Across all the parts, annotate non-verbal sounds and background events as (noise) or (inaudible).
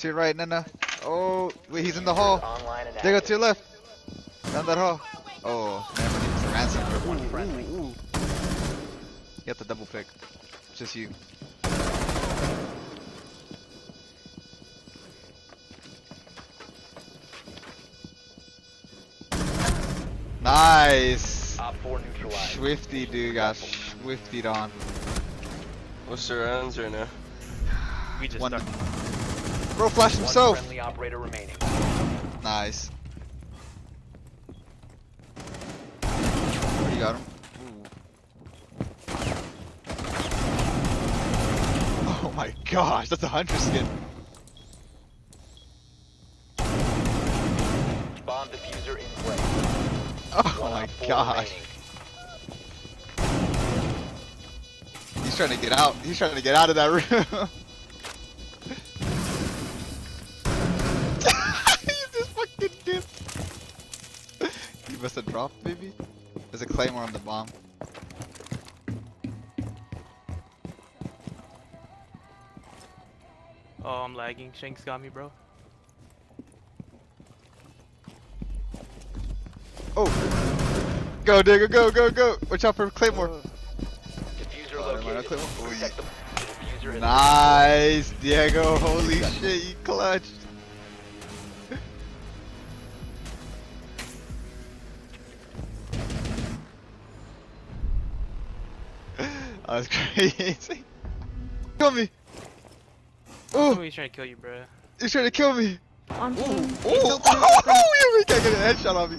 To your right, Nana. Oh, wait, he's in the hall. Online and They go active. to your left. Down that hall. Oh, man, but he's a ransom for One friendly. ooh, ooh. You have to double pick. It's Just you. Nice. Op 4 neutralized. Swifty dude got swiftied on. What's the rounds right now? We just One. Bro flashed himself. operator remaining. Nice. You got him. Oh my gosh, that's a hunter skin. Bomb diffuser in place. Oh One my gosh. remaining. He's trying to get out. He's trying to get out of that room. (laughs) he must maybe? There's a claymore on the bomb. Oh, I'm lagging. Shanks got me, bro. Oh! Go, Digger, go, go, go! Watch out for claymore. Uh, diffuser Oh, mind, located. I clicked one. Protect the the diffuser has Nice, Diego. Holy shit, you clutched. That was (laughs) crazy. Kill me. Oh, Somebody's trying to kill you, bro. he's trying to kill me. On Ooh, team. ooh, It's open, oh, open. yeah, we can't get a headshot on me.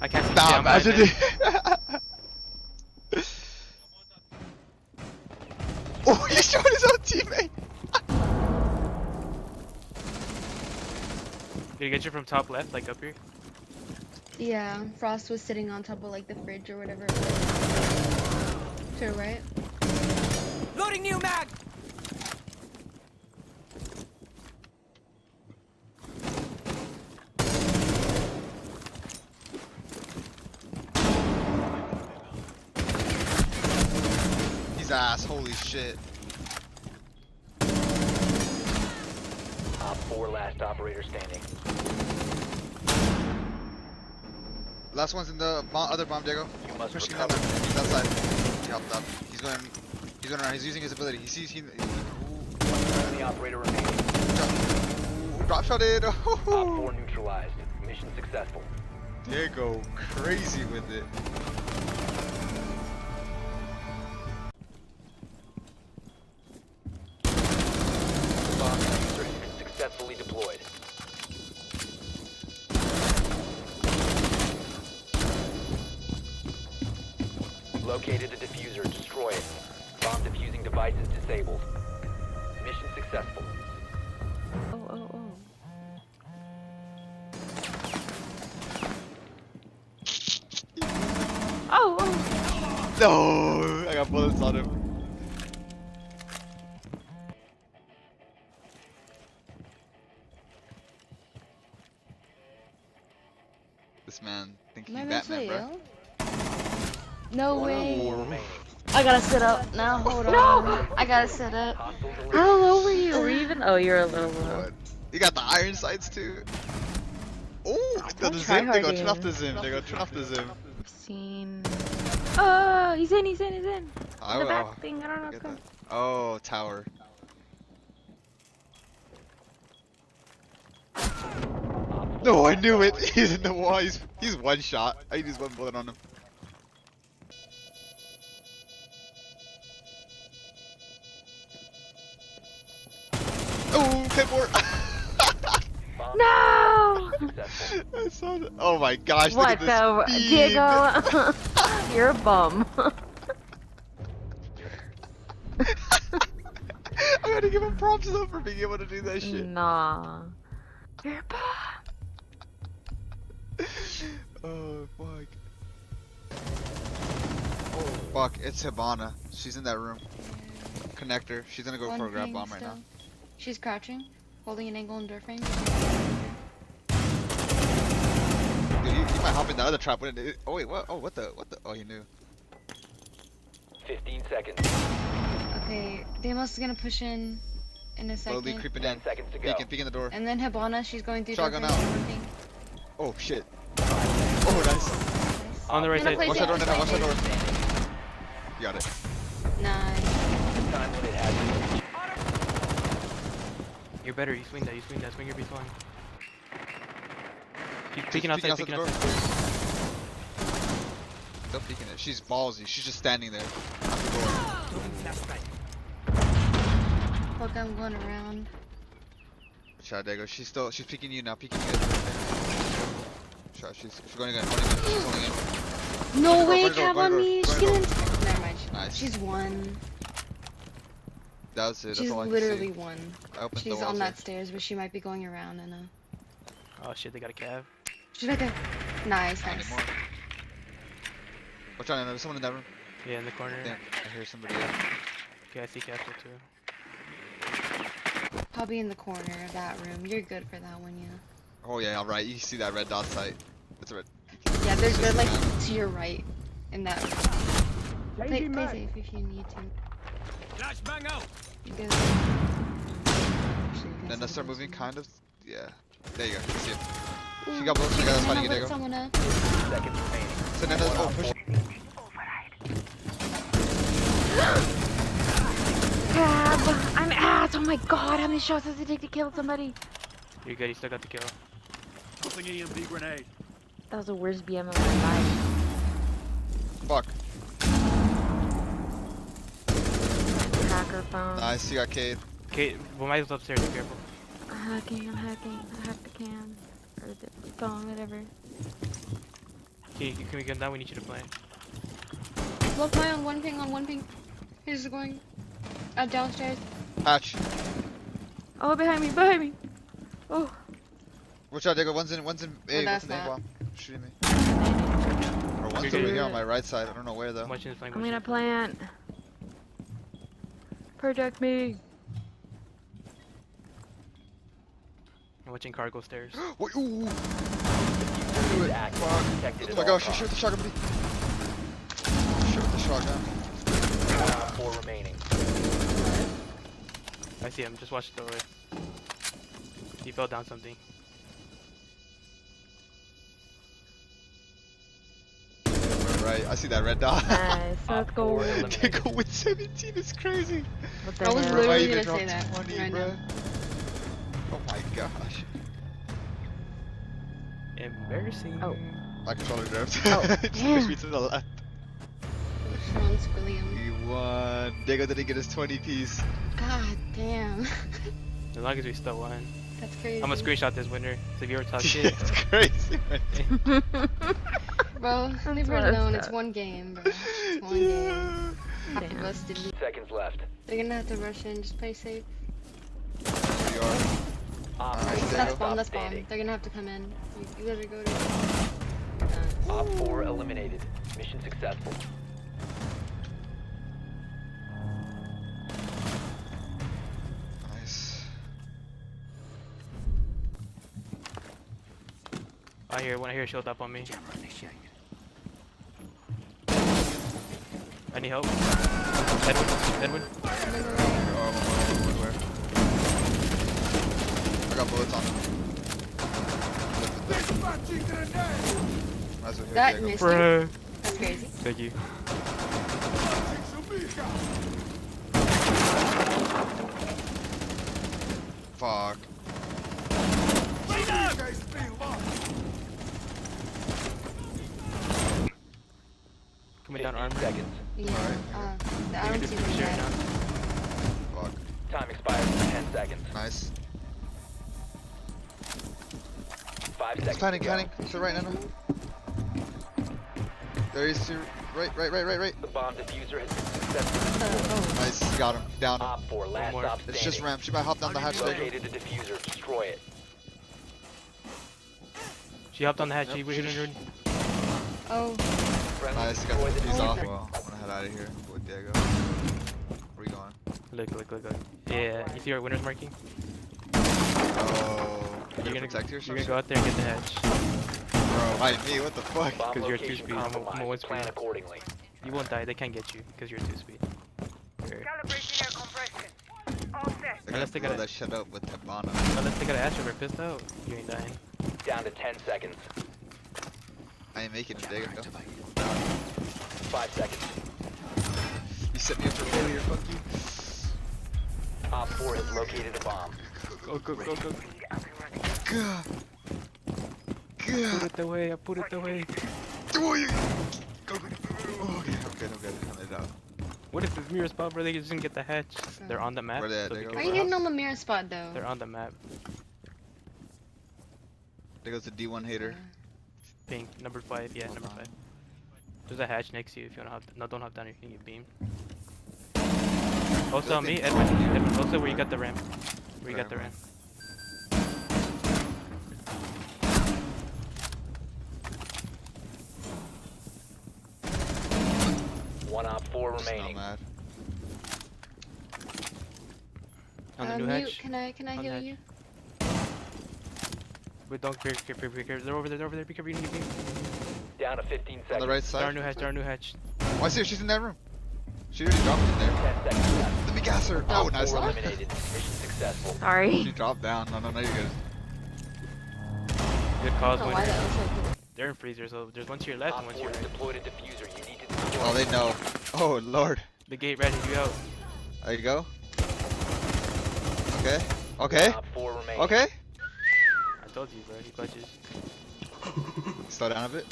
I can't Stop, Nah, imagine it. (laughs) oh, he shot his own teammate. Did he get you from top left, like up here? Yeah, Frost was sitting on top of like the fridge or whatever it was. To right. Loading new mag! He's ass. Holy shit. Op 4 last operator standing. Last one's in the bomb, other bomb, Diego. You must Pushing recover. another. He's outside. He helped up. He's going. He's going around. He's using his ability. He sees. He. Ooh, One friendly operator remaining. ooh, drop shot it. (laughs) Op. 4 neutralized. Mission successful. Diego, crazy with it. Bomb successfully deployed. Located a diffuser. Destroy it. Bomb diffusing device is disabled. Mission successful. Oh, oh, oh. Oh, oh. No, I got bullets on him. No One way. I gotta sit up now. Hold on. I gotta sit up. Hostiles How eliminated. low were you? Were you even? Oh, you're a little low. What? You got the iron sights too. Oh, the, I'm the zim. They go turn off the zim. They go turn off the zim. Seen. Oh, he's in. He's in. He's in. I the will. back thing. I don't know. Get Come. that. Oh, tower. No, I knew it. (laughs) He's in the wall. He's, he's one shot. I used one bullet on him. Oh, (laughs) No. I saw that. Oh my gosh, What look at the? this speed. Diego. (laughs) you're a bum. (laughs) I gotta give him props though for being able to do that shit. nah. You're a bum. Oh fuck. Oh fuck, it's Hibana. She's in that room. Connector. She's gonna go One for a grab ping bomb right now. Still. She's crouching, holding an angle and durfing. Dude, you, you might hop in the other trap. When it, oh wait, what? Oh what the? What the? Oh, you knew. 15 seconds. Okay, Damos is gonna push in. in a second. Slowly second. creeping Ten in. seconds to go. Peeking, peeking the door. And then Hibana, she's going through Shotgun door first, out. Oh shit. Oh nice. Nice. On the right side. Watch that door, safe, watch play that door. You got it. Nice. Time limit has been You're better. You swing that. You swing that. Swing your B swing. Keep She's peeking outside. Peeking the door. outside. Still peeking it. She's ballsy. She's just standing there. At the door. Look, I'm going around. Shot Dago. She's still she's peeking you now, peeking you. Shot, she's she's going again, going again, she's going in. No way, go, go, Cav go, on me. She's go. getting. Never mind. Nice. She's one. That was it. That's She's all literally can see. one. I opened the She's walls on there. that stairs, but she might be going around and uh. Oh shit, they got a Cav. She's right there. Nice, Not nice. anymore. Watch out, there's someone in that room. Yeah, in the corner. I I hear somebody. Else. Okay, I see Castle too. Probably in the corner of that room. You're good for that one, yeah. Oh yeah, alright. You see that red dot sight? It's a red. Yeah, they're, It's they're like man. to your right in that room. Play, play safe if you need to. Flashbang out. You. Actually, Then guys they start moving, kind of. Yeah. There you go. You see it. Ooh, She got both. She got us someone fighting it, up, Dago. Someone up. seconds remaining. So then, oh, push. Crab! I'm ass! Oh my god, how many shots does it take to kill somebody? You're good. You still got the kill. Tossing EMP grenade. That was the worst BM of my life. Fuck. Hacker phone. Nice. You got Cade. Okay, well, mine's upstairs. Be careful. I'm hacking, I'm hacking. I hacked the cam. Or the phone, whatever. Okay, can we get down? We need you to play. Look, my on one ping, on one ping. He's going uh, downstairs. Hatch. Oh, behind me, behind me! Oh, Watch out, Dago. One's in. One's in. A. that's one's in A not. bomb. Shooting me. Or one's over here on my right side. I don't know where though. I'm watching this flank. I'm gonna plant. Protect me. I'm watching cargo stairs. (gasps) Wait, ooh, ooh. Diffuser is. Protected Oh my gosh, shoot the shotgun. buddy. Shoot the shotgun. Op Four remaining. I see him. Just watch the doorway. He fell down something. Right, I see that red dot. Nice, let's Op go. four eliminated. Dago with 17 is crazy. What I was the hell? Literally gonna say that 20, right bruh. now. Oh my gosh. Embarrassing. Oh. My controller drift. Oh, (laughs) Just damn. pushed me to the left. Sean Squilliam. We won. Dago didn't get his 20 piece. God damn. As long as we still won. That's crazy. I'm gonna screenshot this winner. So if you ever talk (laughs) shit, it's crazy. man. (laughs) Bro, leave her alone. It's one game, bro. It's (laughs) one game. Half of Damn. us did. Seconds left. They're gonna have to rush in. Just play safe. There you are. Op Nice, four Dago. That's bomb. That's bomb. They're gonna have to come in. You, you better go to. Op four eliminated. Mission successful. Hear when I hear a shield up on me. I need help. Edwin, Edwin. Oh? I got bullets on him. Might as well hit That Diego. missed you. That's crazy. Thank you. Fuck. Coming down 15 armor. seconds. Yeah. Alright. Uh, I don't see them Share yet. now. Fuck. Time expires in 10 seconds. Nice. Five He's seconds. planning, to go. planning. To the right, Nana. There he is. Right, right, right, right, right. The bomb diffuser has been successfully Uh, oh. Nice. Got him. Down him. Op 4, last more. It's standing. just ramp. She might hop down the hatch. Diego. Located the diffuser. Destroy it. She hopped on the hatch. She we hit her. Oh. Friendly Nice. Got destroy the the piece off. Well, I'm gonna head out of here with Diego. Where you going? Look, look, look, look. Yeah, you see our winner's marking? Oh. You're You're gonna, protect you're gonna go out there and get the hatch. Bro, why me? What the fuck? Because you're location two-speed, I'm a- I'm a compromised. one-speed. Plan accordingly. You won't die. They can't get you because you're two speed. Here. Calibration air compression. All set. They Unless they blow gotta- that shit up with Hibana. Unless they got an ass over pissed out, you ain't dying. Down to 10 seconds. I ain't making it, Diego. Five seconds. You set me up for failure, fuck you. Op 4 has located a bomb. Go, go, go, go. Gah. Put it away, I put it away. Go, go, go. Oh, okay, I'm good, I'm good. I'm good. out. What if this mirror spot where they just didn't get the hatch? They're on the map. Where they at? so They be go Why are you hitting on the mirror spot though? They're on the map. There goes the D1 hater. Pink, number five. Yeah, number five. There's a hatch next to you if you wanna hop. No, don't hop down. Anything, you can get beamed. Also on me, Edwin. Edwin. Also where you got the ramp. Where you got the Ramp. ramp. One Op 4 Just remaining. On the Uh, new mute, hatch. Can I can I On heal you? But don't be careful, be careful. They're over there. They're over there. Be careful. You can get beamed. Down to 15 On the right They're our side. new hatch. They're our new hatch. Oh, I see her. She's in that room. She already dropped in there. 10 seconds left. Let me gas her. Oh, Op nice. 4 one. eliminated. Mission successful. She dropped down. No, no, no, you're good. Good I cause don't know why winner. that was so cool. They're in freezer, so there's one to your left and one to your has right. deployed a diffuser. You need to destroy Oh, they know. Oh, Lord. The gate ready. You out. There you go. Okay. Okay. Op 4. Okay. I told you, bro. He clutches. (laughs) Slow down a bit.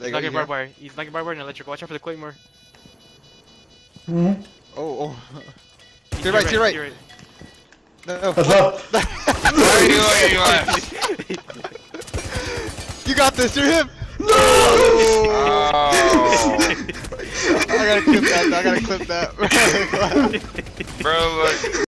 There He's you go. knocking barbed wire. He's knocking barbed wire and electric. Watch out for the Claymore. Oh, oh. He's To your right, to your right. to No, no. What's up? (laughs) (laughs) you got this. You're him. No. Oh. I gotta clip that. I gotta clip that. Bro, like,